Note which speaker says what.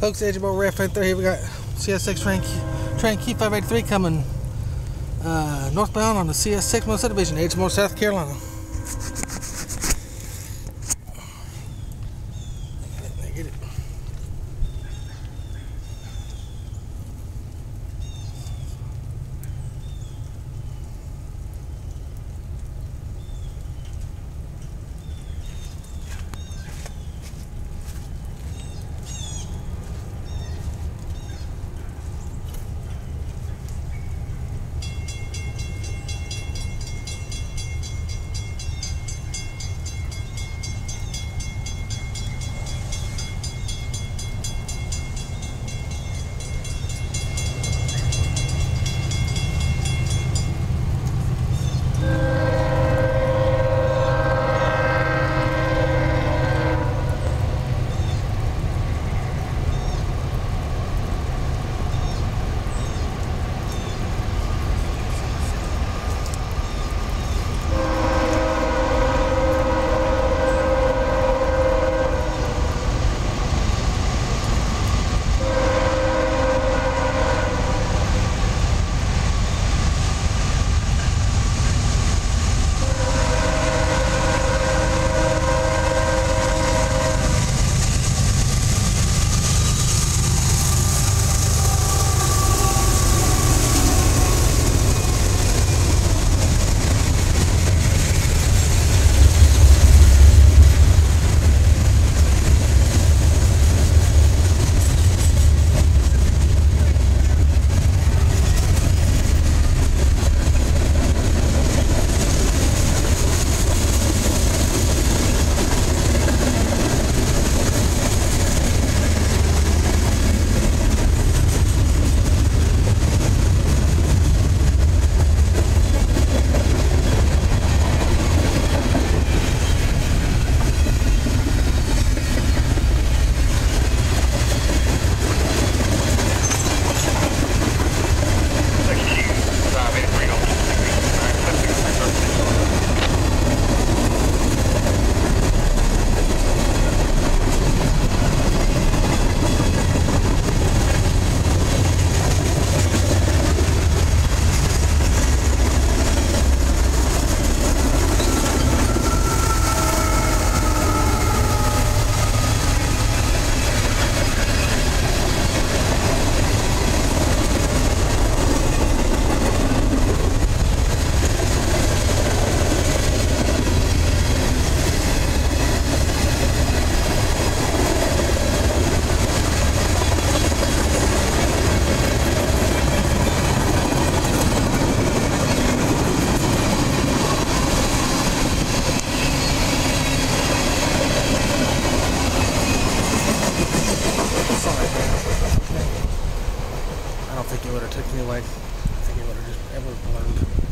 Speaker 1: Folks, Edgeable Ref right there. Here we got CSX train, train Key 583 coming uh, northbound on the CSX Mill Subdivision, Edgemoor, South Carolina. Get it. Don't think it would have took me away. I think it would have just ever blurred.